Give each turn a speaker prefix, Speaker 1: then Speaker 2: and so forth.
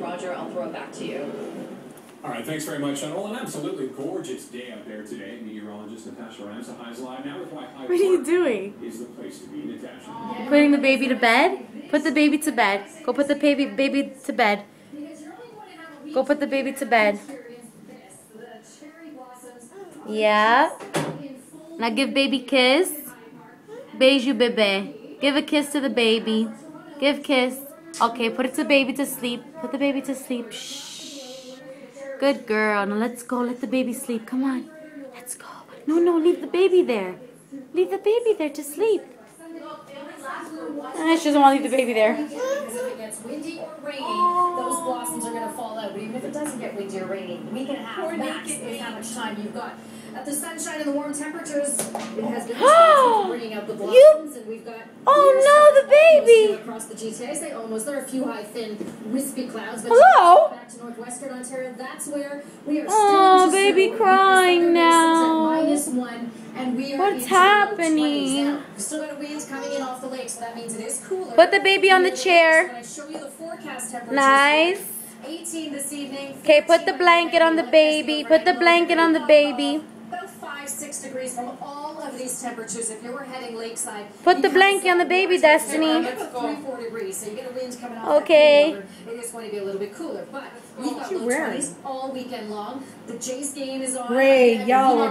Speaker 1: Roger, I'll throw it back to you.
Speaker 2: All right, thanks very much, Sean. Well, an absolutely gorgeous day out there today. Meteorologist Natasha Ramsahai's Live now with why Hyde
Speaker 3: What are you doing?
Speaker 2: is the place to be, Natasha.
Speaker 3: Putting the baby to bed? Put the baby to bed. Go put the baby baby to bed. Go put the baby to bed. Yeah. Now give baby kiss. Beiju bebe. Give a kiss to the baby. Give kiss. Okay, put it to baby to sleep. Put the baby to sleep. Shh. Good girl. Now let's go. Let the baby sleep. Come on. Let's go. No, no, leave the baby there. Leave the baby there to sleep. Eh, she doesn't want to leave the baby there.
Speaker 1: Because if it gets windy or rainy, those blossoms are going to fall out. But even if it doesn't get windy or rainy, week and a half max is how much time you've got. At the sunshine and the warm temperatures, it has been responsible bringing out the blossoms, and we've got.
Speaker 3: Oh, no, the
Speaker 1: skies
Speaker 3: baby.
Speaker 1: Across the GTA, say almost. There are a few high, thin, wispy clouds. But
Speaker 3: Hello?
Speaker 1: Back to northwestern Ontario, that's where we are.
Speaker 3: Oh,
Speaker 1: still
Speaker 3: baby
Speaker 1: just
Speaker 3: crying now.
Speaker 1: minus one, and we are
Speaker 3: What's
Speaker 1: into the low
Speaker 3: happening?
Speaker 1: 20s still got a wind coming in off the lake, so that means it is cooler.
Speaker 3: Put the baby on the chair.
Speaker 1: I show you the forecast
Speaker 3: Nice.
Speaker 1: 18 this evening.
Speaker 3: Okay, put the blanket on the baby. Put the blanket on the baby.
Speaker 1: About five, six degrees from all of these temperatures. If you were heading lakeside,
Speaker 3: Put the
Speaker 1: because
Speaker 3: blanket on the baby,
Speaker 1: Destyni. three, four degrees. So you get a wind coming off.
Speaker 3: Okay.
Speaker 1: That cool. It is going to be a little bit cooler, but we've got low 20s all weekend long. The Jays game is on.
Speaker 4: Ray, y'all
Speaker 1: you know,
Speaker 4: are